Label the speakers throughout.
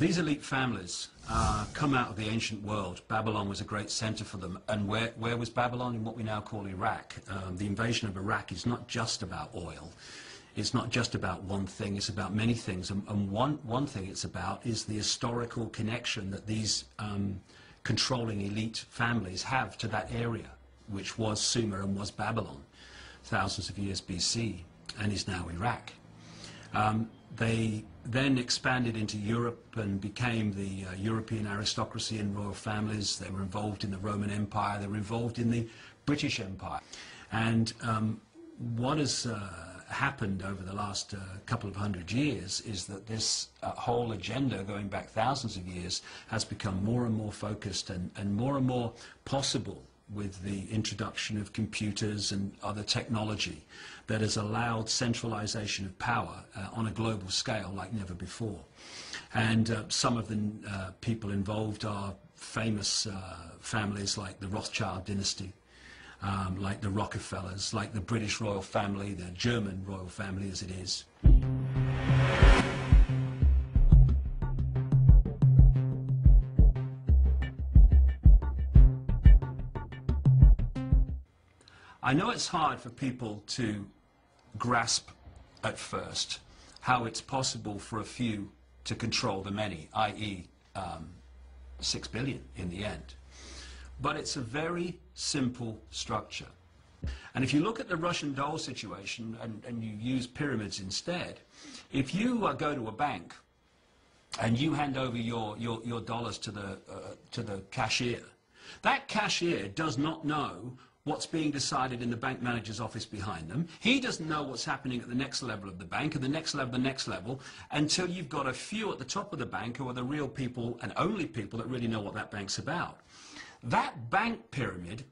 Speaker 1: These elite families uh, come out of the ancient world. Babylon was a great center for them. And where, where was Babylon? In what we now call Iraq. Um, the invasion of Iraq is not just about oil. It's not just about one thing, it's about many things. And, and one, one thing it's about is the historical connection that these um, controlling elite families have to that area, which was Sumer and was Babylon, thousands of years BC, and is now Iraq. Um, they then expanded into Europe and became the uh, European aristocracy and royal families. They were involved in the Roman Empire. They were involved in the British Empire. And um, what has uh, happened over the last uh, couple of hundred years is that this uh, whole agenda, going back thousands of years, has become more and more focused and, and more and more possible with the introduction of computers and other technology that has allowed centralization of power uh, on a global scale like never before. And uh, some of the uh, people involved are famous uh, families like the Rothschild dynasty, um, like the Rockefellers, like the British royal family, the German royal family as it is. I know it's hard for people to grasp at first how it's possible for a few to control the many, i.e., um, six billion in the end. But it's a very simple structure. And if you look at the Russian doll situation and, and you use pyramids instead, if you uh, go to a bank and you hand over your, your, your dollars to the, uh, to the cashier, that cashier does not know what's being decided in the bank manager's office behind them. He doesn't know what's happening at the next level of the bank, and the next level, the next level, until you've got a few at the top of the bank who are the real people and only people that really know what that bank's about. That bank pyramid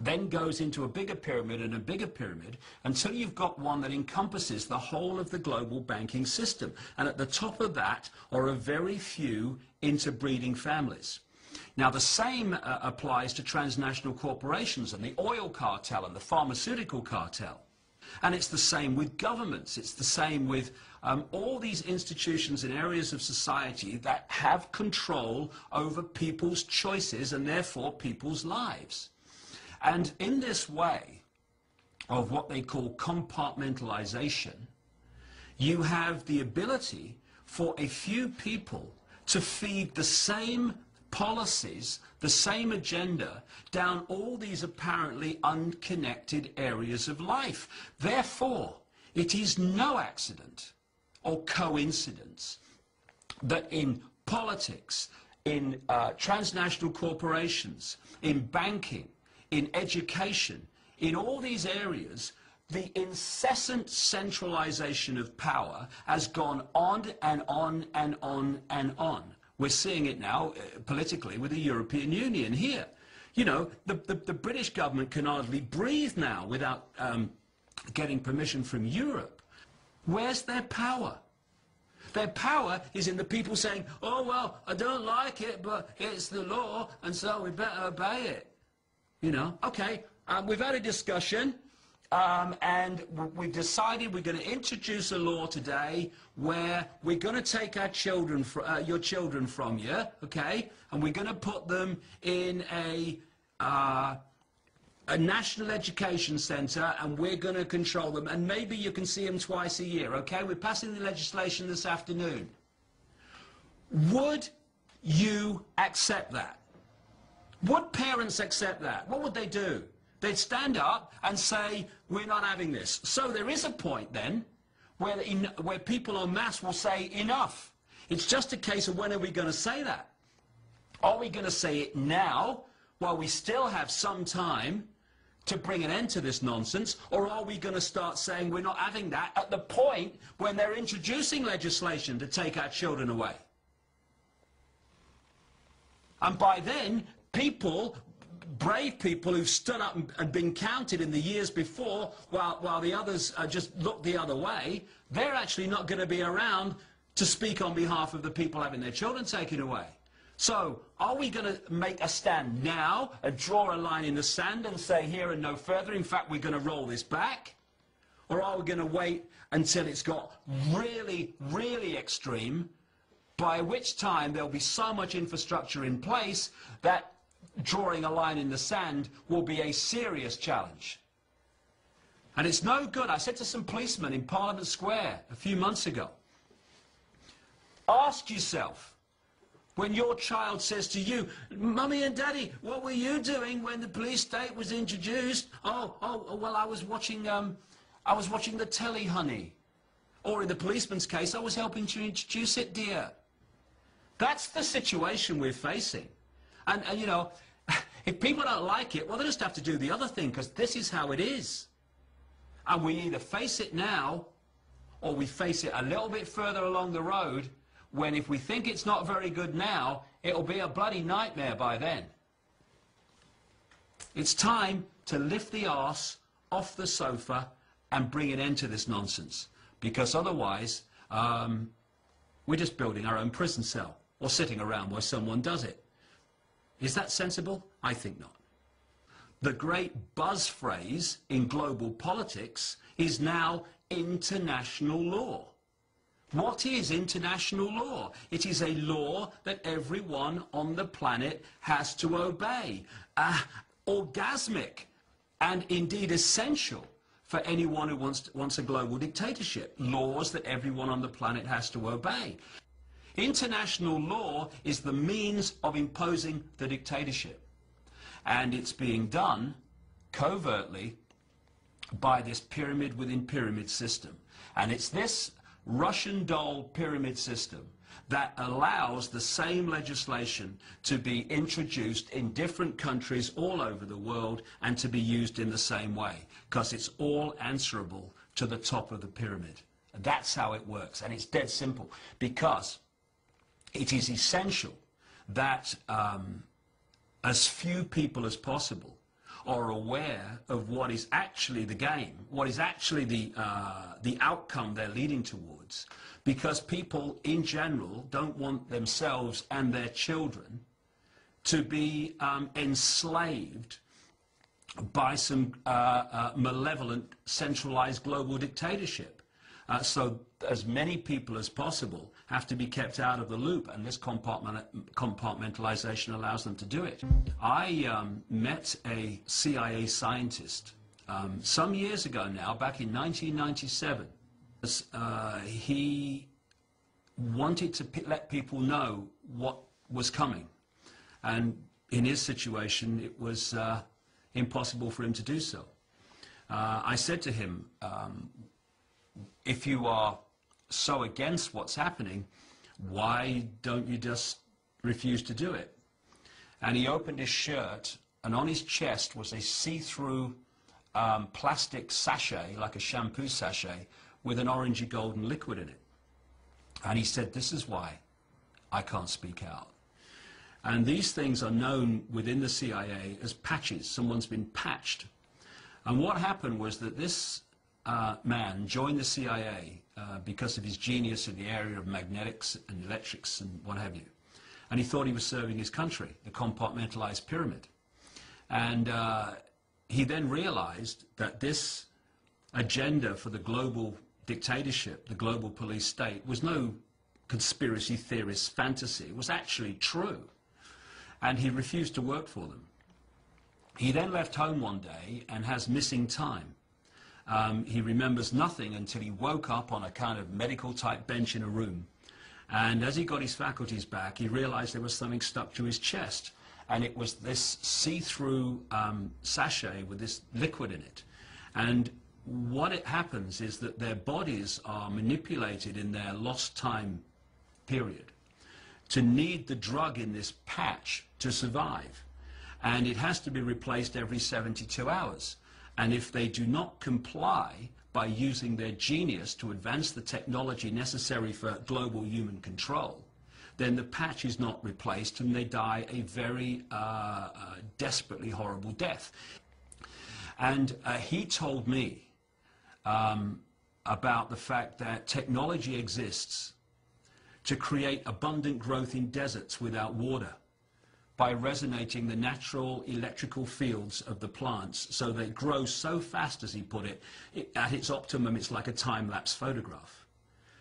Speaker 1: then goes into a bigger pyramid and a bigger pyramid until you've got one that encompasses the whole of the global banking system. And at the top of that are a very few interbreeding families. Now, the same uh, applies to transnational corporations and the oil cartel and the pharmaceutical cartel. And it's the same with governments. It's the same with um, all these institutions and areas of society that have control over people's choices and therefore people's lives. And in this way of what they call compartmentalization, you have the ability for a few people to feed the same policies, the same agenda down all these apparently unconnected areas of life. Therefore, it is no accident or coincidence that in politics, in uh, transnational corporations, in banking, in education, in all these areas, the incessant centralization of power has gone on and on and on and on. We're seeing it now uh, politically with the European Union here. You know, the, the, the British government can hardly breathe now without um, getting permission from Europe. Where's their power? Their power is in the people saying, oh, well, I don't like it, but it's the law, and so we better obey it. You know, okay, um, we've had a discussion. Um, and we've decided we're going to introduce a law today where we're going to take our children, uh, your children from you, okay, and we're going to put them in a uh, a national education centre, and we're going to control them, and maybe you can see them twice a year, okay? We're passing the legislation this afternoon. Would you accept that? Would parents accept that? What would they do? They'd stand up and say, we're not having this. So there is a point then where, in, where people en masse will say, enough. It's just a case of when are we going to say that? Are we going to say it now, while we still have some time to bring an end to this nonsense, or are we going to start saying we're not having that at the point when they're introducing legislation to take our children away? And by then, people brave people who've stood up and, been counted in the years before while, while the others uh, just look the other way, they're actually not going to be around to speak on behalf of the people having their children taken away. So, are we going to make a stand now and draw a line in the sand and say here and no further? In fact, we're going to roll this back? Or are we going to wait until it's got really, really extreme by which time there'll be so much infrastructure in place that drawing a line in the sand will be a serious challenge. And it's no good. I said to some policemen in Parliament Square a few months ago, ask yourself, when your child says to you, Mummy and Daddy, what were you doing when the police state was introduced? Oh, oh, well, I was watching, um, I was watching the telly, honey. Or in the policeman's case, I was helping to introduce it, dear. That's the situation we're facing. And, and you know, if people don't like it, well, they just have to do the other thing, because this is how it is. And we either face it now, or we face it a little bit further along the road, when if we think it's not very good now, it'll be a bloody nightmare by then. It's time to lift the arse off the sofa and bring an end to this nonsense. Because otherwise, um, we're just building our own prison cell or sitting around while someone does it. Is that sensible? I think not. The great buzz phrase in global politics is now international law. What is international law? It is a law that everyone on the planet has to obey. Uh, orgasmic and indeed essential for anyone who wants, wants a global dictatorship. Laws that everyone on the planet has to obey. International law is the means of imposing the dictatorship. And it's being done covertly by this pyramid within pyramid system. And it's this Russian doll pyramid system that allows the same legislation to be introduced in different countries all over the world and to be used in the same way because it's all answerable to the top of the pyramid. And That's how it works and it's dead simple because it is essential that um, as few people as possible are aware of what is actually the game, what is actually the, uh, the outcome they're leading towards, because people in general don't want themselves and their children to be um, enslaved by some uh, uh, malevolent centralized global dictatorship. Uh, so as many people as possible have to be kept out of the loop, and this compartment compartmentalization allows them to do it. I um, met a CIA scientist um, some years ago now, back in 1997. Uh, he wanted to let people know what was coming. And in his situation, it was uh, impossible for him to do so. Uh, I said to him, um, if you are so against what's happening, why don't you just refuse to do it? And he opened his shirt, and on his chest was a see-through um, plastic sachet, like a shampoo sachet, with an orangey golden liquid in it. And he said, this is why I can't speak out. And these things are known within the CIA as patches. Someone's been patched. And what happened was that this uh, man joined the CIA uh, because of his genius in the area of magnetics and electrics and what have you. And he thought he was serving his country, the compartmentalized pyramid. And uh, he then realized that this agenda for the global dictatorship, the global police state, was no conspiracy theorist fantasy. It was actually true. And he refused to work for them. He then left home one day and has missing time. Um, he remembers nothing until he woke up on a kind of medical type bench in a room. And as he got his faculties back, he realized there was something stuck to his chest. And it was this see-through um, sachet with this liquid in it. And what it happens is that their bodies are manipulated in their lost time period to need the drug in this patch to survive. And it has to be replaced every 72 hours. And if they do not comply by using their genius to advance the technology necessary for global human control, then the patch is not replaced and they die a very uh, uh, desperately horrible death. And uh, he told me um, about the fact that technology exists to create abundant growth in deserts without water by resonating the natural electrical fields of the plants so they grow so fast, as he put it, it at its optimum it's like a time-lapse photograph.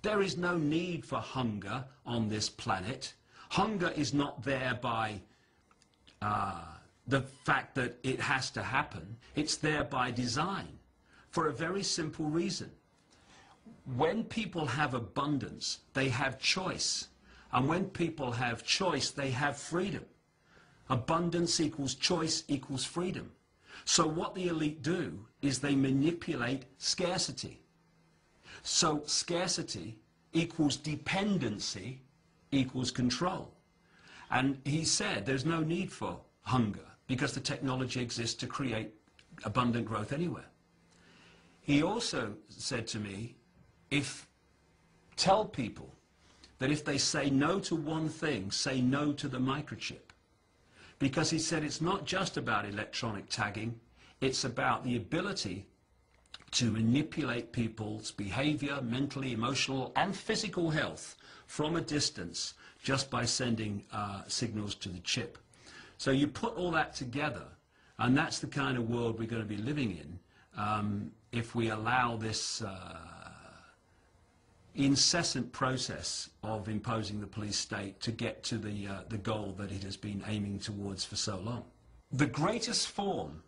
Speaker 1: There is no need for hunger on this planet. Hunger is not there by uh, the fact that it has to happen. It's there by design for a very simple reason. When people have abundance, they have choice. And when people have choice, they have freedom. Abundance equals choice equals freedom. So what the elite do is they manipulate scarcity. So scarcity equals dependency equals control. And he said there's no need for hunger because the technology exists to create abundant growth anywhere. He also said to me, if tell people that if they say no to one thing, say no to the microchip. Because he said it's not just about electronic tagging, it's about the ability to manipulate people's behavior, mentally, emotional, and physical health from a distance just by sending uh, signals to the chip. So you put all that together, and that's the kind of world we're going to be living in um, if we allow this uh, incessant process of imposing the police state to get to the, uh, the goal that it has been aiming towards for so long. The greatest form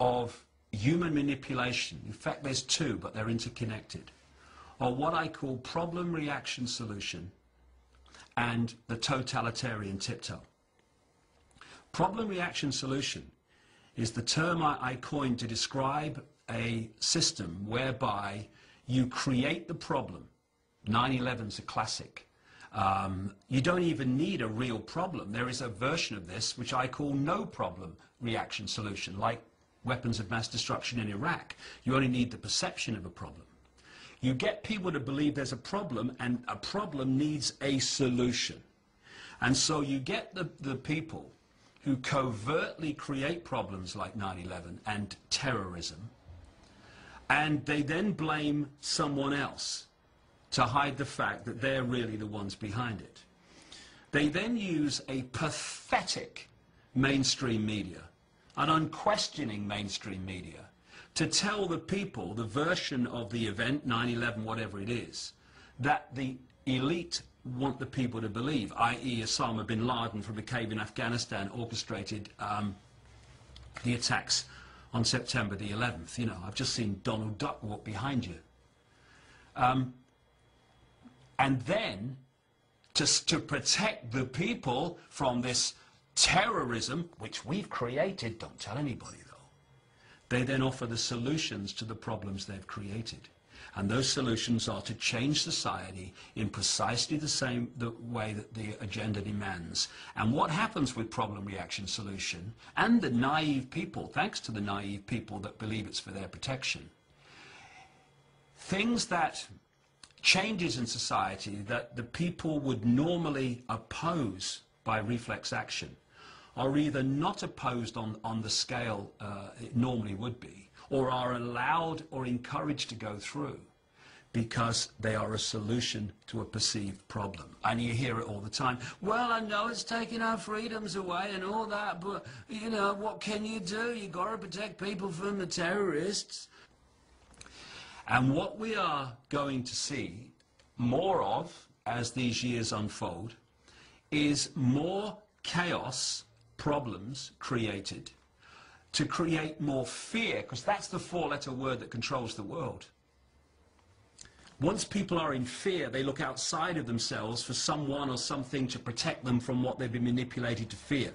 Speaker 1: of human manipulation, in fact there's two, but they're interconnected, are what I call problem reaction solution and the totalitarian tiptoe. Problem reaction solution is the term I, I coined to describe a system whereby you create the problem. 9-11 is a classic. Um, you don't even need a real problem. There is a version of this which I call no problem reaction solution, like weapons of mass destruction in Iraq. You only need the perception of a problem. You get people to believe there's a problem and a problem needs a solution. And so you get the, the people who covertly create problems like 9-11 and terrorism, and they then blame someone else to hide the fact that they're really the ones behind it. They then use a pathetic mainstream media an unquestioning mainstream media to tell the people the version of the event, 9-11, whatever it is, that the elite want the people to believe, i.e. Osama bin Laden from a cave in Afghanistan orchestrated um, the attacks on September the 11th. You know, I've just seen Donald Duck walk behind you. Um, and then, to, to protect the people from this terrorism, which we've created, don't tell anybody though, they then offer the solutions to the problems they've created. And those solutions are to change society in precisely the same the way that the agenda demands. And what happens with problem reaction solution and the naive people, thanks to the naive people that believe it's for their protection, things that changes in society that the people would normally oppose by reflex action are either not opposed on, on the scale uh, it normally would be, or are allowed or encouraged to go through because they are a solution to a perceived problem. And you hear it all the time. Well, I know it's taking our freedoms away and all that, but, you know, what can you do? You've got to protect people from the terrorists. And what we are going to see more of as these years unfold is more chaos problems created to create more fear, because that's the four-letter word that controls the world. Once people are in fear, they look outside of themselves for someone or something to protect them from what they've been manipulated to fear.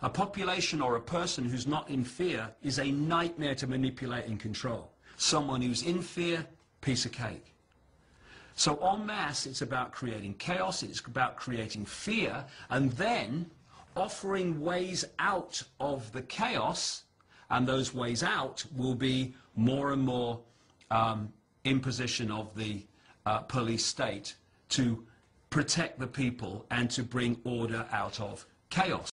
Speaker 1: A population or a person who's not in fear is a nightmare to manipulate and control. Someone who's in fear, piece of cake. So en masse, it's about creating chaos, it's about creating fear, and then offering ways out of the chaos, and those ways out will be more and more um, imposition of the uh, police state to protect the people and to bring order out of chaos.